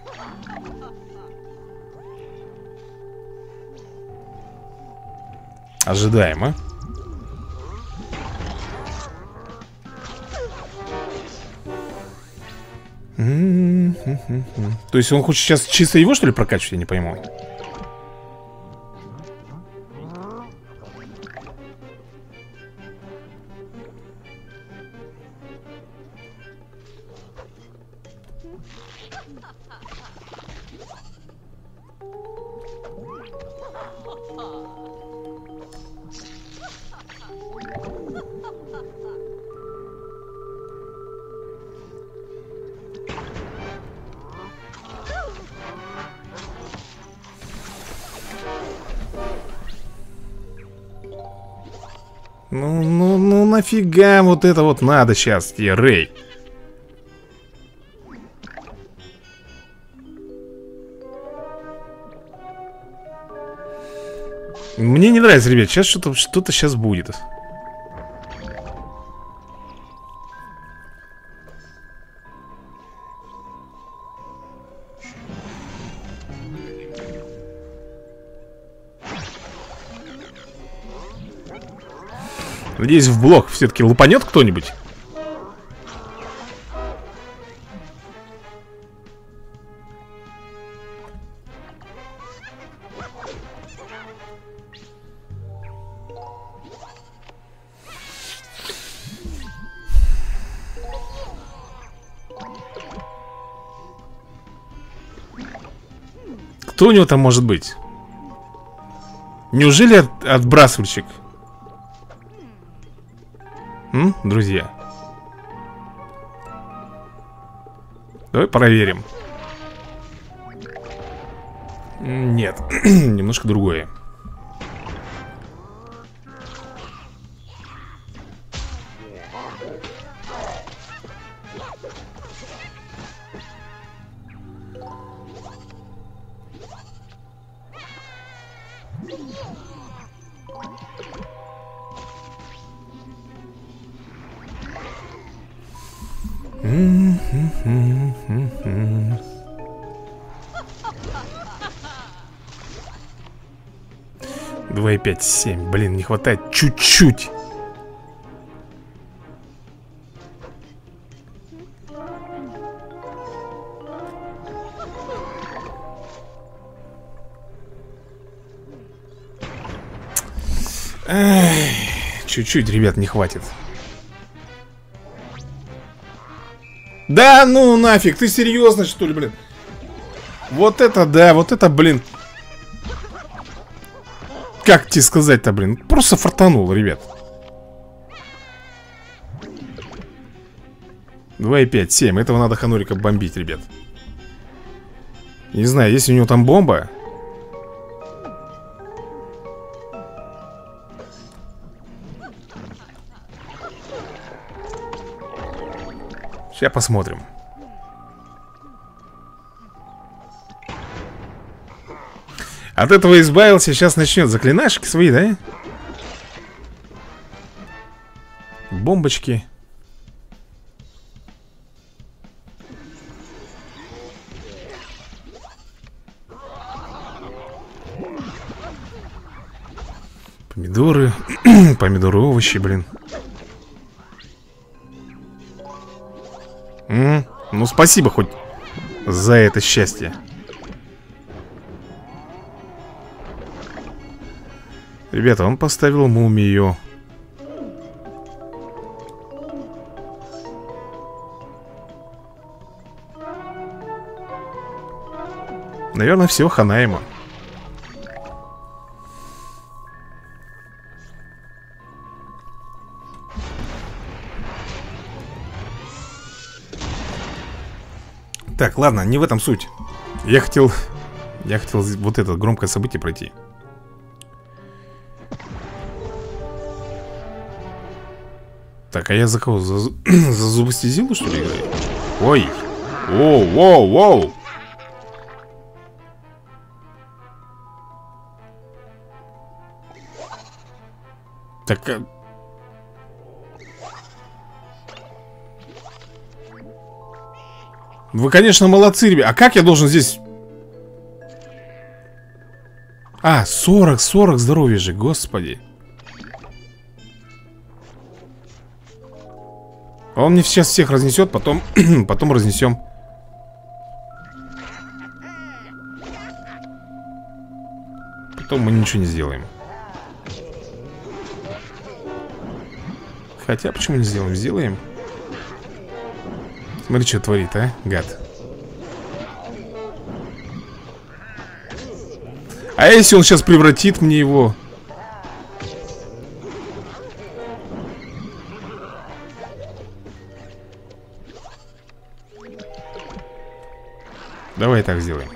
Ожидаем, а? То есть он хочет сейчас чисто его, что ли, прокачивать, я не пойму нафига вот это вот надо сейчас тебе, Рэй? Мне не нравится, ребят, сейчас что-то что-то сейчас будет. Надеюсь, в блок все-таки лупанет кто-нибудь. Кто у него там может быть? Неужели от, отбрасывальщик? М, друзья? Давай проверим. Нет, немножко другое. И пять, семь. Блин, не хватает чуть-чуть. Чуть-чуть, ребят, не хватит. Да ну нафиг, ты серьезно что ли, блин? Вот это да, вот это, блин. Как тебе сказать-то, блин? Просто фартанул, ребят. 2,5, 7. Этого надо Ханурика бомбить, ребят. Не знаю, если у него там бомба. Сейчас посмотрим. От этого избавился, сейчас начнет заклинашки свои, да? Бомбочки. Помидоры. Помидоры, овощи, блин. М -м, ну, спасибо хоть за это счастье. Ребята, он поставил мумию. Наверное, всего хана ему Так, ладно, не в этом суть. Я хотел... Я хотел вот это громкое событие пройти. Так, а я за кого? За, за зубостезилу, что ли, играю? Ой! Воу, воу, воу! Так... а- Вы, конечно, молодцы, ребят А как я должен здесь... А, 40, 40 здоровья же, господи Он мне сейчас всех разнесет, потом, потом разнесем. Потом мы ничего не сделаем. Хотя, почему не сделаем? Сделаем. Смотри, что творит, а, гад. А если он сейчас превратит мне его Давай так сделаем.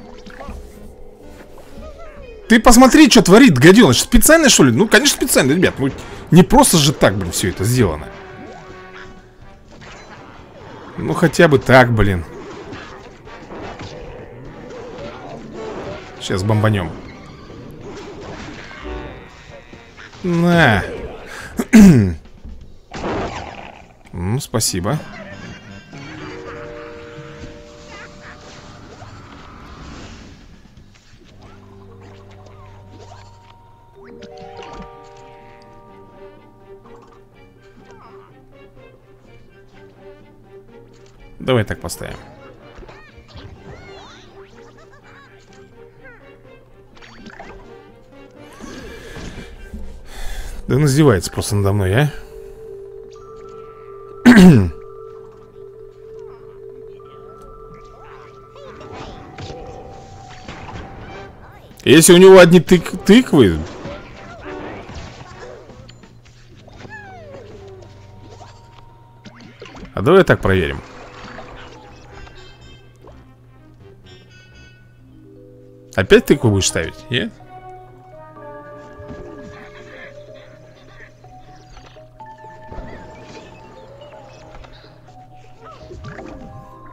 Ты посмотри, что творит гаденыш. Специально что ли? Ну, конечно, специально, ребят. Ну, Не просто же так, блин, все это сделано. Ну, хотя бы так, блин. Сейчас бомбанем. На. Ну, спасибо Давай так поставим. Да он издевается просто надо мной, а? Если у него одни тык тыквы А давай так проверим Опять тыкву будешь ставить? Нет?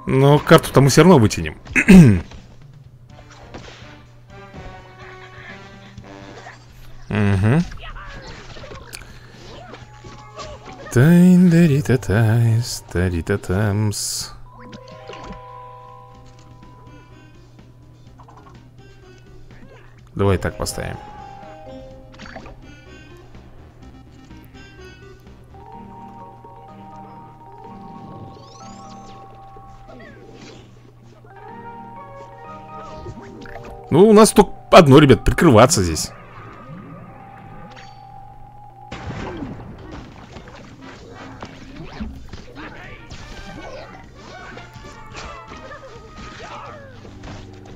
Но карту-то мы все равно вытянем Угу Тайн дарита тайс, тарита тамс Давай так поставим. Ну, у нас только одно, ребят, прикрываться здесь.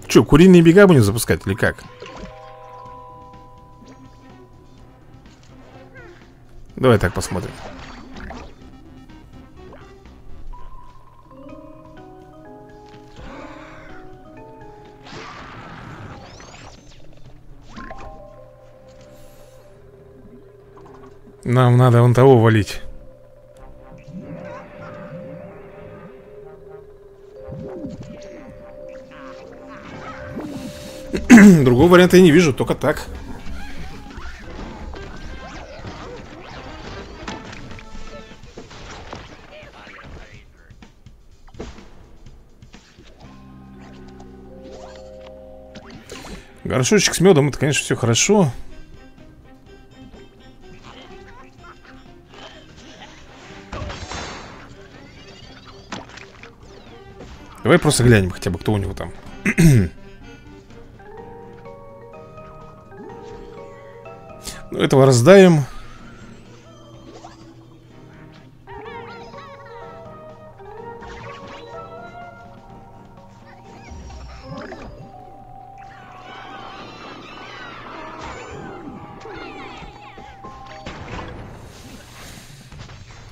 Че, куриные бега будем запускать или как? Давай так посмотрим. Нам надо вон того валить. Другого варианта я не вижу, только так. Горшочек с медом, это, конечно, все хорошо. Давай просто глянем хотя бы, кто у него там. ну, этого раздаем.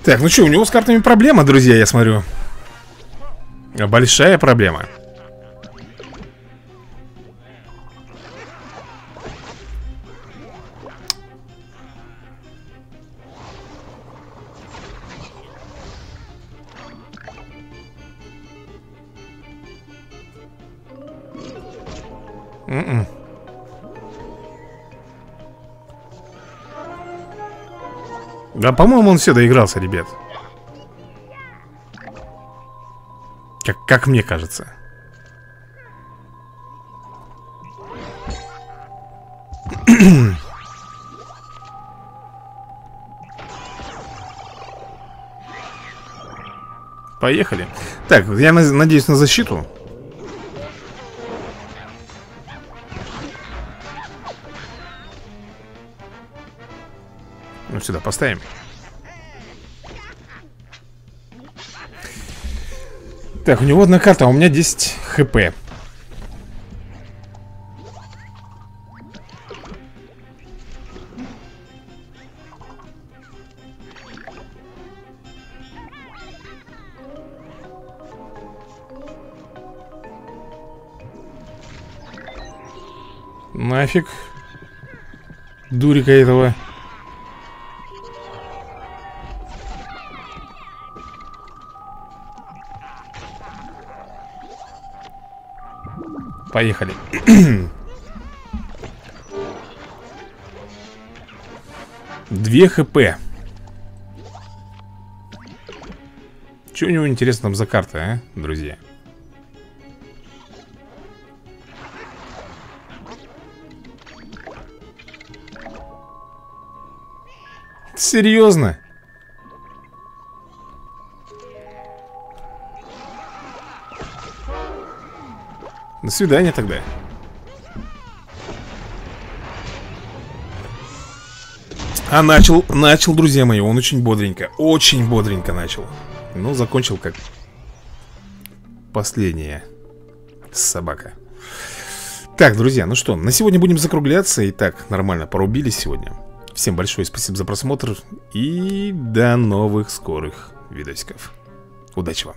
Так, ну что, у него с картами проблема, друзья, я смотрю Большая проблема Mm-mm. Да, по-моему, он все доигрался, ребят. Как, как мне кажется. Поехали. Так, я надеюсь на защиту Ну, сюда поставим. Так, у него одна карта, а у меня 10 хп. Нафиг. Дурика этого Поехали Две хп Что у него интересно там за карта, а, друзья? Серьезно? Свидания тогда. А начал, начал, друзья мои, он очень бодренько, очень бодренько начал. Ну, закончил как последняя собака. Так, друзья, ну что, на сегодня будем закругляться. И так, нормально порубились сегодня. Всем большое спасибо за просмотр. И до новых скорых видосиков. Удачи вам.